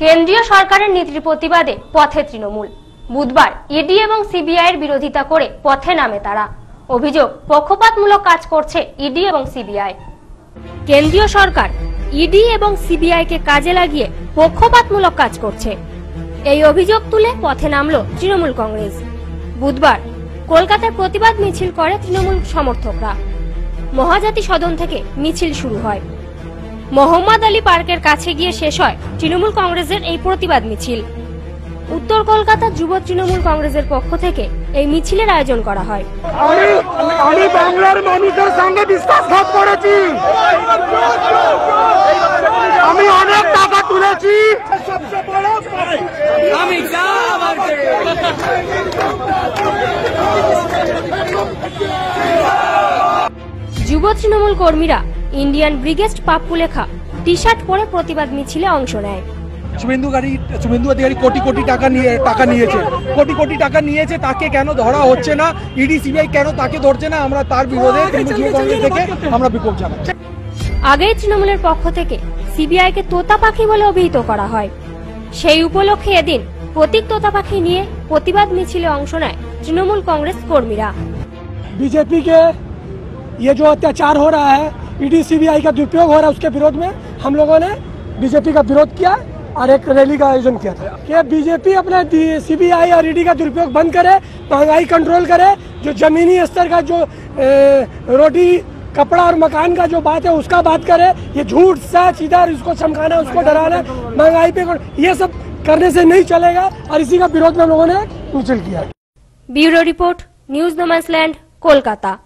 কেন্দ্রীয় সরকারের নীতির প্রতিবাদে পথে তৃণমূল। বুধবার ইডি এবং সিবিআই এর বিরোধিতা করে পথে নামে তারা। অভিযোগ, পক্ষপাতমূলক কাজ করছে ইডি এবং সিবিআই। কেন্দ্রীয় সরকার ইডি এবং সিবিআই কে কাজে লাগিয়ে পক্ষপাতমূলক কাজ করছে। এই অভিযোগ তুলে পথে নামল তৃণমূল কংগ্রেস। বুধবার কলকাতায় প্রতিবাদ মিছিল করে তৃণমূল সমর্থকরা। মহাজাতি সদন থেকে মিছিল শুরু হয়। মোহাম্মদ আলী পার্কের কাছে গিয়ে শেষ হয় তৃণমূল কংগ্রেসের এই প্রতিবাদ মিছিল। উত্তর কলকাতা যুব তৃণমূল কংগ্রেসের পক্ষ থেকে এই মিছিলের আয়োজন করা হয়। আমি আমি বাংলার মানুষের সঙ্গে বিশ্বাসঘাত করেছি। আমি অনেক টাকা তুলেছি। যুব তৃণমূল কর্মীরা ইন্ডিয়ান ব্রিগেড পাপ্পু লেখা টি শার্ট পরে প্রতিবাদ মিছিলে অংশ নেয় শুভেন্দু গাড়ি শুভেন্দু অধিকারী কোটি কোটি টাকা নিয়ে টাকা নিয়েছে কোটি কোটি টাকা নিয়েছে তাকে কেন ধরা হচ্ছে না ইডি সিবিআই কেন তাকে ধরছে না আমরা তার বিরোধে তৃণমূল যুব কংগ্রেস থেকে আমরা বিক্ষোভ জানাচ্ছি আগেই তৃণমূলের পক্ষ থেকে সিবিআই কে তোতা পাখি বলে অভিহিত করা হয় সেই উপলক্ষে এদিন প্রতীক তোতা পাখি নিয়ে প্রতিবাদ মিছিলে অংশ নেয় তৃণমূল কংগ্রেস কর্মীরা बीजेपी के ये जो अत्याचार हो रहा है ईडी, सीबीआई का दुरुपयोग हो रहा है उसके विरोध में। हम लोगों ने बीजेपी का विरोध किया और एक रैली का आयोजन किया था। कि बीजेपी अपने सीबीआई और ईडी का दुरुपयोग बंद करे, महँगाई कंट्रोल करे, जो जमीनी स्तर का जो रोटी, कपड़ा और मकान का जो बात है, उसका बात करे। ये झूठ, सच, इधर इसको चमकाना, उसको डराना, महँगाई पे ये सब करने से नहीं चलेगा और इसी का विरोध में हम लोगों ने कुछ किया। ब्यूरो रिपोर्ट, न्यूज़ नमस्लैंड कोलकाता।